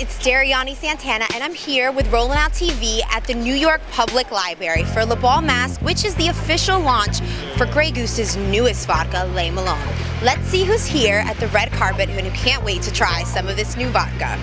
it's Dariani Santana, and I'm here with Rolling Out TV at the New York Public Library for Le Ball Masque, which is the official launch for Grey Goose's newest vodka, Le Melon. Let's see who's here at the red carpet and who can't wait to try some of this new vodka.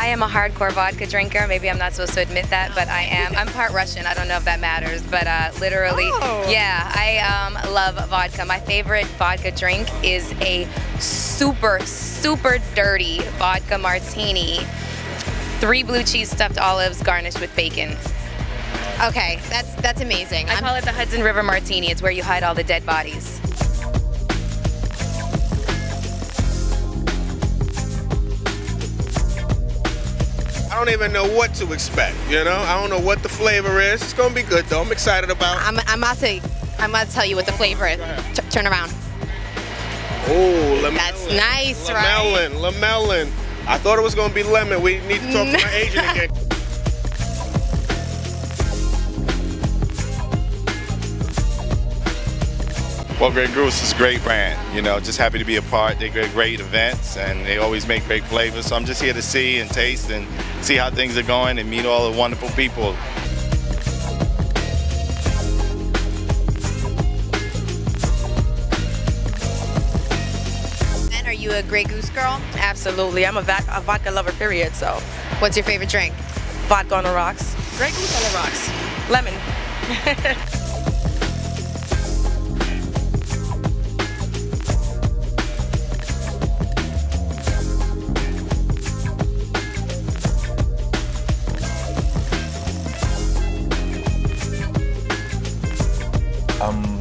I am a hardcore vodka drinker. Maybe I'm not supposed to admit that, but I am. I'm part Russian. I don't know if that matters, but uh, literally, Oh. yeah, I um, love vodka. My favorite vodka drink is a super, super dirty vodka martini. Three blue cheese stuffed olives garnished with bacon. Okay, that's that's amazing. I I'm- call it the Hudson River Martini. It's where you hide all the dead bodies. Don't even know what to expect, you know? I don't know what the flavor is. It's gonna be good though. I'm excited about it. I'm, I'm about to I'm about to tell you what the flavor is. T- turn around. Oh, lemon. That's nice, right? Lamelon, lamelon. I thought it was gonna be lemon. We need to talk to my agent again. Well, Grey Goose is a great brand. You know, just happy to be a part. They get great events and they always make great flavors. So I'm just here to see and taste and see how things are going and meet all the wonderful people. And are you a Grey Goose girl? Absolutely. I'm a, vat- a vodka lover, period. So, What's your favorite drink? vodka on the rocks. Grey Goose on the rocks. Lemon.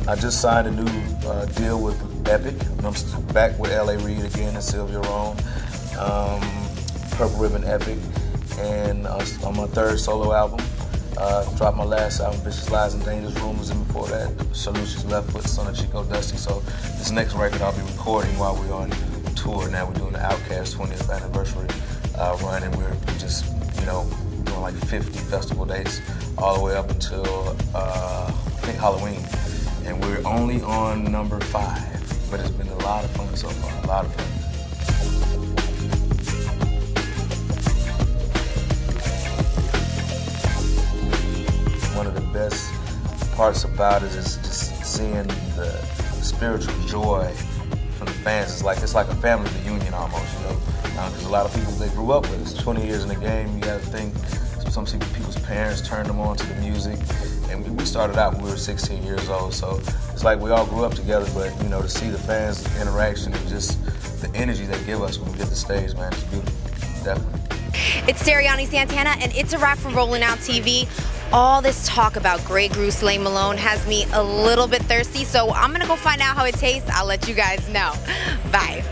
I just signed a new uh, deal with Epic. I'm back with LA Reid again and Sylvia Rhone. Um, Purple Ribbon Epic. And uh, on my third solo album, uh, dropped my last album, Vicious Lies and Dangerous Rumors, and before that, Sir Lucious Left Foot, Son of Chico Dusty. So this next record I'll be recording while we're on tour. Now we're doing the OutKast 20th anniversary uh, run, and we're just, you know, doing like 50 festival dates all the way up until uh, I think Halloween. And we're only on number five, but it's been a lot of fun so far, a lot of fun. One of the best parts about it is just seeing the spiritual joy from the fans. It's like it's like a family reunion almost, you know, uh, because a lot of people they grew up with us. 20 years in the game, you got to think some people's parents turned them on to the music, and we- started out when we were 16 years old. So it's like we all grew up together, but you know, to see the fans interaction and just the energy they give us when we get to stage, man, it's beautiful, definitely. It's Dariani Santana, and it's a wrap from Rolling Out TV. All this talk about Grey Goose Le Melon has me a little bit thirsty, so I'm gonna go find out how it tastes. I'll let you guys know. Bye.